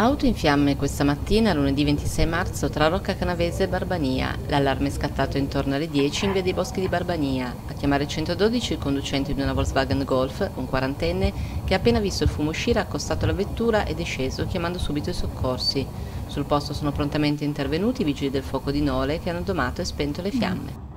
Auto in fiamme questa mattina, lunedì 26 marzo, tra Rocca Canavese e Barbania. L'allarme è scattato intorno alle 10 in via dei Boschi di Barbania. A chiamare 112 il conducente di una Volkswagen Golf, un quarantenne, che ha appena visto il fumo uscire ha accostato la vettura ed è sceso chiamando subito i soccorsi. Sul posto sono prontamente intervenuti i vigili del fuoco di Nole che hanno domato e spento le fiamme.